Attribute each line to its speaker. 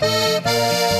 Speaker 1: Música